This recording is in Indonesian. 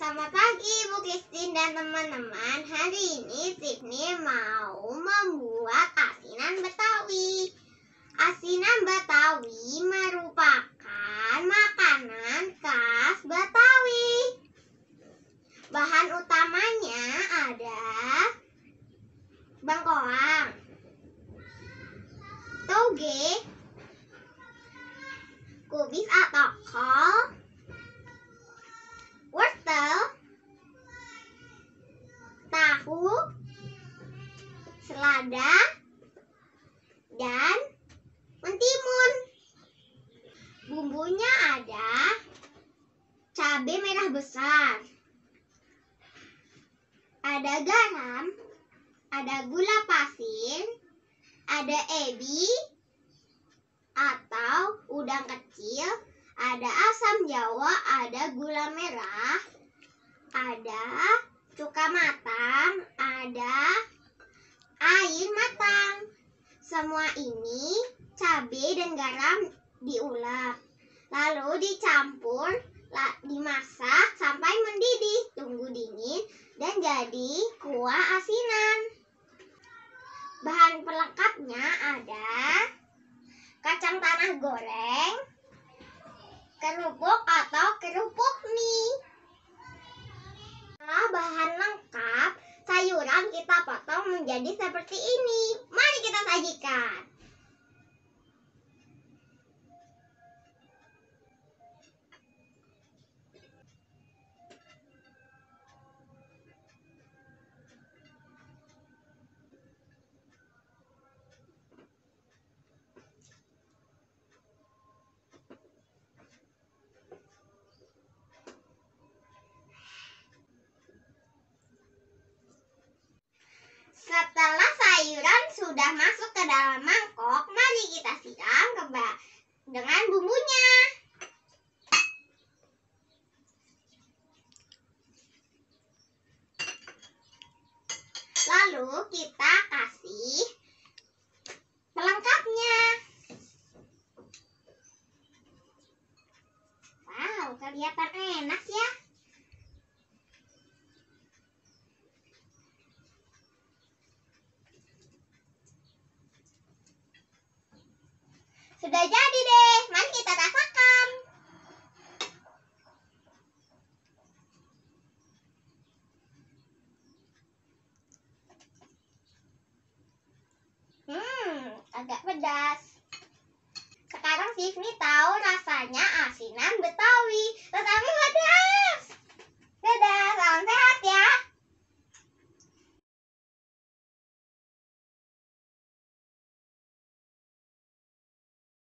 Selamat pagi Bu Kristin dan teman-teman. Hari ini Tiffany mau membuat asinan Betawi. Asinan Betawi merupakan makanan khas Betawi. Bahan utamanya ada bangkoang, toge, kubis atau kol, wortel, tahu, selada, dan mentimun. Bumbunya ada cabai merah besar, ada garam, ada gula pasir, ada ebi atau udang kecil, ada asam jawa, ada gula merah, ada cuka matang, ada air matang. Semua ini cabai dan garam diulek. Lalu dicampur, dimasak sampai mendidih. Tunggu dingin dan jadi kuah asinan. Bahan pelengkapnya ada kacang tanah goreng, kerupuk atau kerupuk menjadi seperti ini. Mari kita sajikan. Setelah sayuran sudah masuk ke dalam mangkok, mari kita siram dengan bumbunya. Lalu kita kasih pelengkapnya. Wow, kelihatan enak ya. Sudah jadi deh, mari kita rasakan. Hmm, agak pedas. Sekarang Sifni tahu rasanya asinan Betawi. Tetapi